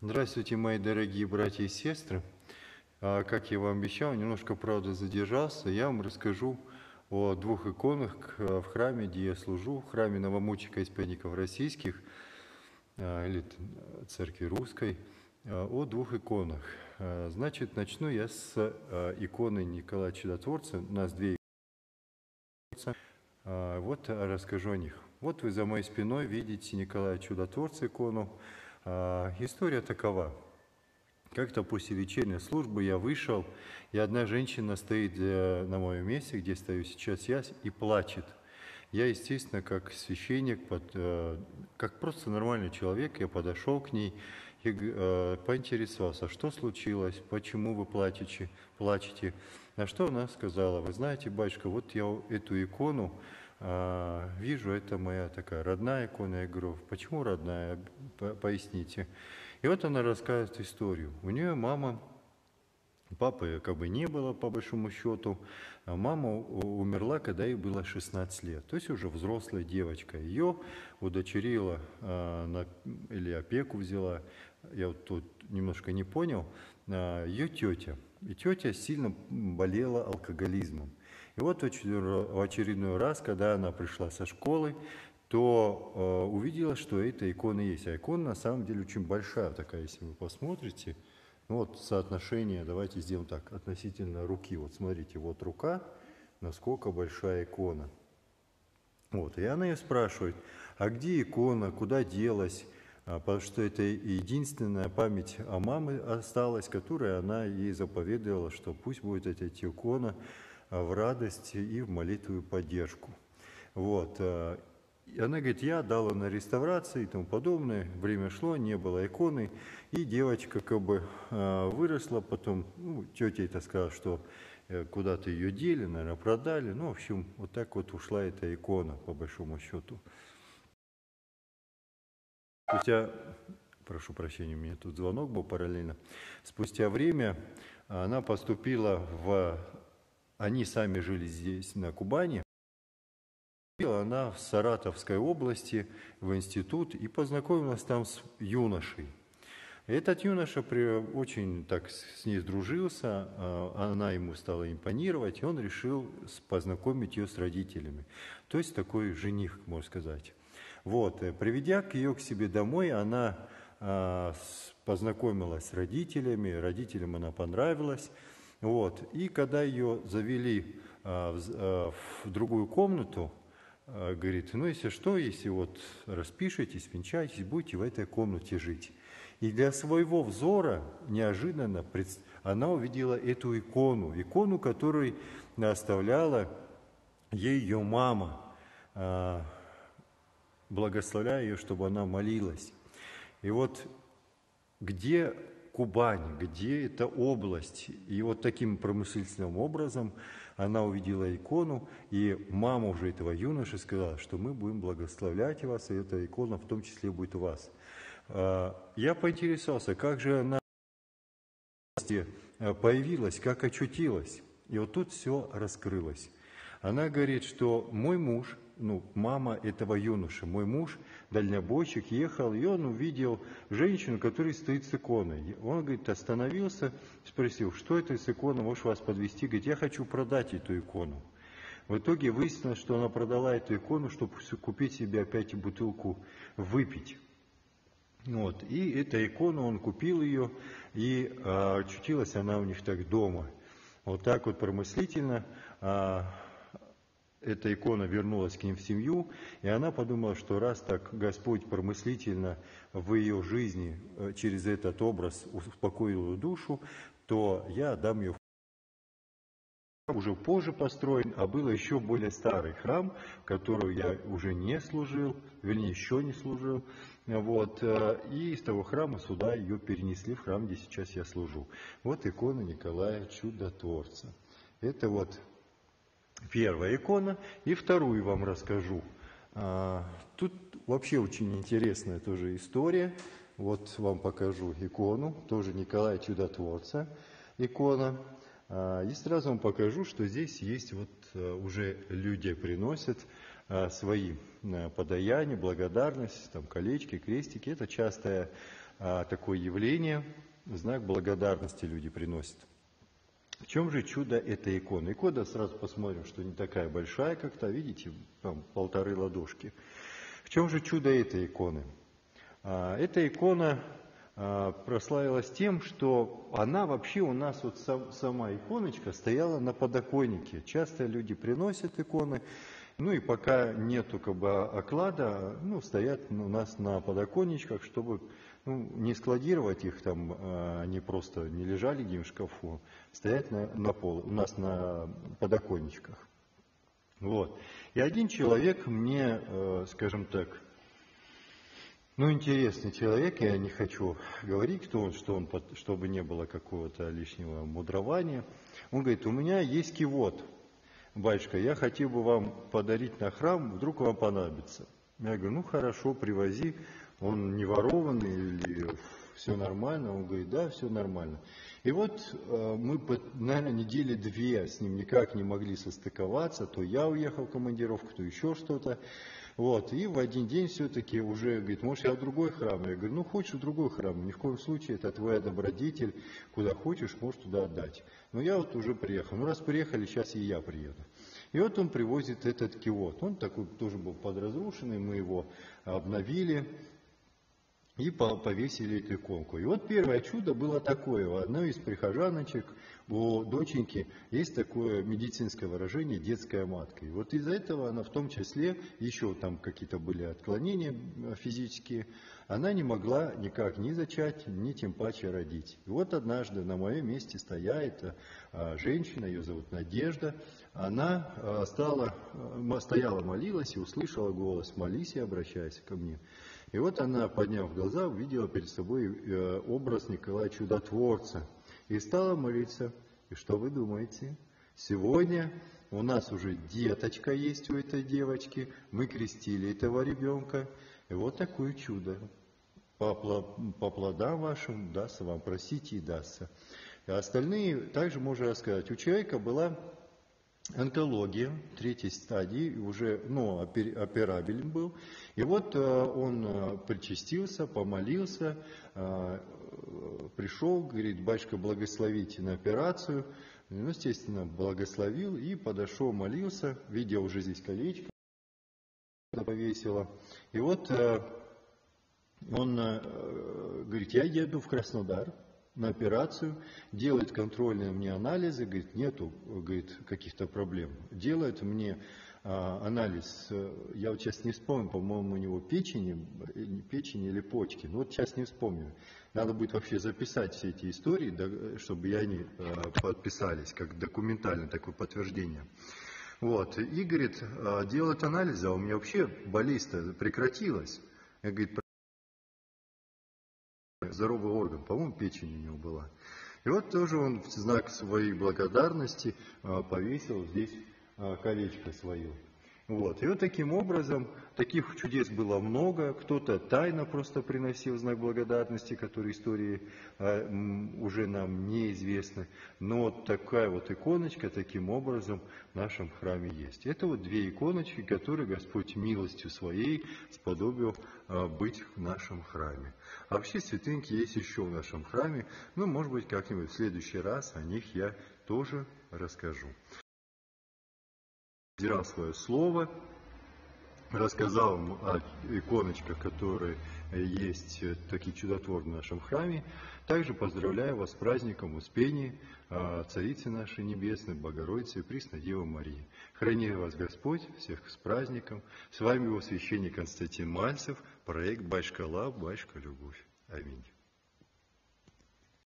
Здравствуйте, мои дорогие братья и сестры. А, Как я вам обещал, немножко, правда, задержался. Я вам расскажу о двух иконах к- в храме, где я служу, в храме новомученика исповедников российских, а, или церкви русской, а, о двух иконах. А, Значит, начну я с а, иконы Николая Чудотворца. У нас две иконы. А, Вот а, расскажу о них. Вот вы за моей спиной видите Николая Чудотворца икону. А, История такова. Как-то после вечерней службы я вышел, и одна женщина стоит э, на моем месте, где стою сейчас я, и плачет. Я, естественно, как священник, э, как просто нормальный человек, я подошел к ней и э, поинтересовался, что случилось, почему вы плачете, плачете. На что она сказала, вы знаете, батюшка, вот я эту икону а, вижу, это моя такая родная икона. Говорю, почему родная, По- поясните. И вот она рассказывает историю. У нее мама, папы как бы не было по большому счету, а мама умерла, когда ей было 16 лет. То есть уже взрослая девочка. Ее удочерила а, или опеку взяла, я вот тут немножко не понял, ее тетя. И тетя сильно болела алкоголизмом. И вот в очередной раз, когда она пришла со школы, то э, увидела, что эта икона есть. А икона на самом деле очень большая такая, если вы посмотрите. Ну вот соотношение, давайте сделаем так, относительно руки. Вот смотрите, вот рука, насколько большая икона. Вот, и она ее спрашивает, а где икона, куда делась? А, Потому что это единственная память о маме осталась, которая она ей заповедовала, что пусть будет эта икона в радости и в молитву и поддержку. Вот. а, И она говорит, я дала на реставрации и тому подобное. Время шло, не было иконы. И девочка как бы а, выросла, потом ну, тетя это сказала, что э, куда-то ее дели, наверное, продали. Ну, в общем, вот так вот ушла эта икона, по большому счету. Спустя, прошу прощения, у меня тут звонок был параллельно. Спустя время она поступила в... Они сами жили здесь, на Кубани. Она в Саратовской области в институт и познакомилась там с юношей. Этот юноша при- очень так с ней сдружился, а, она ему стала импонировать, и он решил познакомить ее с родителями. То есть такой жених, можно сказать. Вот, э, приведя к ее к себе домой, она а, познакомилась с родителями, родителям она понравилась. Вот, и когда ее завели а, в, а, в другую комнату, а, говорит, ну если что, если вот распишитесь, венчаетесь, будете в этой комнате жить. И для своего взора неожиданно пред- она увидела эту икону, икону, которую оставляла ей ее мама, благословляя ее, чтобы она молилась. И вот где Кубань, где эта область. И вот таким промыслительным образом она увидела икону, и мама уже этого юноши сказала, что мы будем благословлять вас, и эта икона в том числе будет у вас. А, Я поинтересовался, как же она появилась, как очутилась. И вот тут все раскрылось. Она говорит, что мой муж, ну, мама этого юноши, мой муж, дальнобойщик, ехал, и он увидел женщину, которая стоит с иконой. Он, говорит, остановился, спросил, что это с иконой, можешь вас подвести? Говорит, я хочу продать эту икону. В итоге выяснилось, что она продала эту икону, чтобы купить себе опять бутылку выпить. Вот. И эта икона, он купил ее, и а, очутилась она у них так дома. Вот так вот промыслительно а, эта икона вернулась к ним в семью, и она подумала, что раз так Господь промыслительно в ее жизни э, через этот образ успокоил ее душу, то я дам ее уже позже построен, а был еще более старый храм, в котором я уже не служил, вернее, еще не служил. Вот, э, и из того храма сюда ее перенесли в храм, где сейчас я служу. Вот икона Николая Чудотворца. Это вот первая икона. И вторую вам расскажу. А, Тут вообще очень интересная тоже история. Вот вам покажу икону, тоже Николая Чудотворца икона. А, И сразу вам покажу, что здесь есть вот э, уже люди приносят а, свои а, подаяния, благодарность, там, колечки, крестики. Это частое такое явление, знак благодарности люди приносят. В чем же чудо этой иконы? Икона, сразу посмотрим, что не такая большая как-то, видите, там полторы ладошки. В чем же чудо этой иконы? Эта икона прославилась тем, что она вообще у нас, вот сама иконочка, стояла на подоконнике. Часто люди приносят иконы, ну и пока нету как бы оклада, ну, стоят у нас на подоконничках, чтобы ну, не складировать их там, а, они просто не лежали где в шкафу, стоять на, на пол, у нас на подоконничках. Вот. И один человек мне, э, скажем так, ну, интересный человек, я не хочу говорить, кто он, что он, чтобы не было какого-то лишнего мудрования. Он говорит, у меня есть кивот, батюшка, я хотел бы вам подарить на храм, вдруг вам понадобится. Я говорю, ну хорошо, привози, он не ворованный или все нормально? Он говорит, да, все нормально. И вот э, мы, наверное, недели две с ним никак не могли состыковаться, то я уехал в командировку, то еще что-то. Вот, и в один день все-таки уже говорит, может, я в другой храм? Я говорю, ну, хочешь в другой храм, ни в коем случае, это твоя добродетель, куда хочешь, можешь туда отдать. Но я вот уже приехал. Ну, раз приехали, сейчас и я приеду. И вот он привозит этот киот. Он такой тоже был подразрушенный, мы его обновили, и повесили эту иконку. И вот первое чудо было такое. У одной из прихожаночек, у доченьки есть такое медицинское выражение «детская матка». И вот из-за этого она в том числе, еще там какие-то были отклонения физические, она не могла никак ни зачать, ни тем паче родить. И вот однажды на моем месте стояет а, женщина, ее зовут Надежда, она а, стала, стояла, молилась и услышала голос «молись и обращайся ко мне». И вот она, подняв глаза, увидела перед собой э, образ Николая Чудотворца и стала молиться. И что вы думаете? Сегодня у нас уже деточка есть у этой девочки, мы крестили этого ребенка, и вот такое чудо. По, по плодам вашим дастся вам, просите и дастся. И остальные также можно рассказать. У человека была онкология третьей стадии, уже ну, операбелен был. И вот э, он э, причастился, помолился, э, пришел, говорит, батюшка, благословите на операцию. Ну, естественно, благословил и подошел, молился, видя уже здесь колечко, повесило. И вот он говорит, я еду в Краснодар, на операцию, делает контрольные мне анализы, говорит, нету говорит, каких-то проблем. Делает мне анализ, э, я вот сейчас не вспомню, по-моему, у него печени, э, печени или почки, но вот сейчас не вспомню. Надо будет вообще записать все эти истории, чтобы и они а, подписались, как документальное такое подтверждение. Вот, и, говорит, а, делает анализы, а у меня вообще болезнь прекратилась. Я, говорит, здоровый орган, по-моему, печень у него была. И вот тоже он в знак своей благодарности а, повесил здесь а, колечко свое. Вот. И вот таким образом, таких чудес было много. Кто-то тайно просто приносил знак благодарности, который истории э, уже нам неизвестны. Но вот такая вот иконочка таким образом в нашем храме есть. Это вот две иконочки, которые Господь милостью своей сподобил э, быть в нашем храме. А вообще святынки есть еще в нашем храме. Ну, может быть, как-нибудь в следующий раз о них я тоже расскажу взял свое слово, рассказал о иконочках, которые есть такие чудотворные в нашем храме. Также поздравляю вас с праздником Успения а, Царицы нашей Небесной, Богородицы и Пресной Девы Марии. Храни вас Господь, всех с праздником. С вами его священник Константин Мальцев, проект Башка Лав, Башка Любовь. Аминь.